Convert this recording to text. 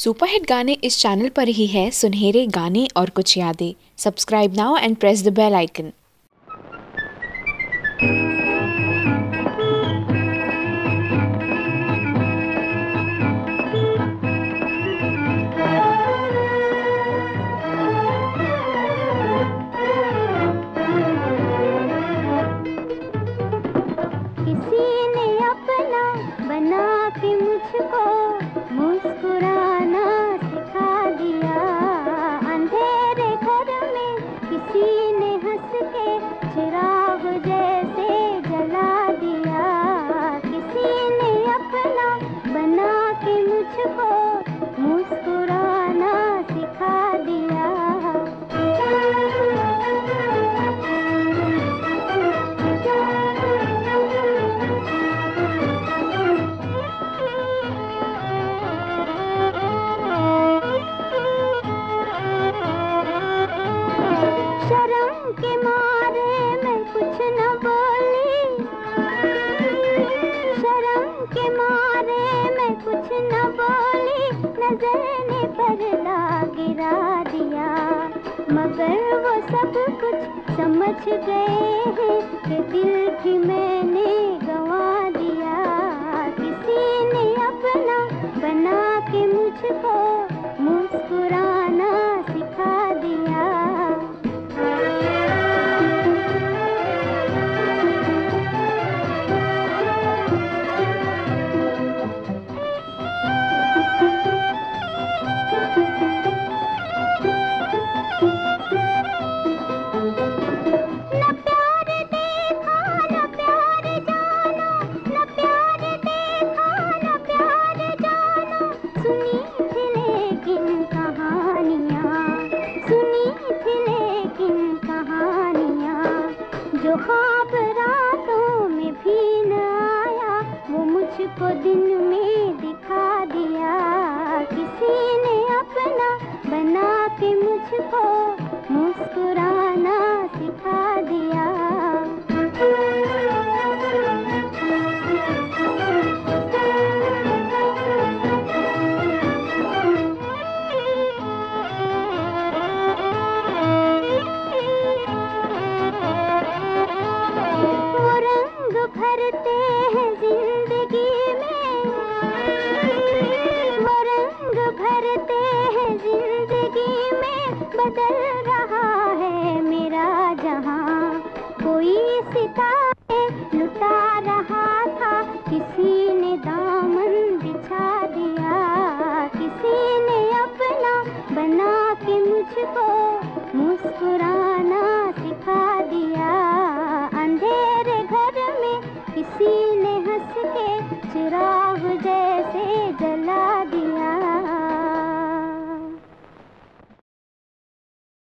Super hit گانے اس channel پر ہی ہے سنہرے گانے اور کچھ یادیں subscribe now and press the bell icon چھپا تو کچھ سمجھ گئے ہیں کہ دل بھی میں نے کو دن میں دکھا دیا۔ کسی نے اپنا بنا کے مجھ کو مسکرانا سکھا دیا۔ بھرتے روتا کسی نے اپنا بنا کے مجھ کو مسکرانا سکھا دیا۔ اندھیرے گھر میں کسی نے ہنس کے چرا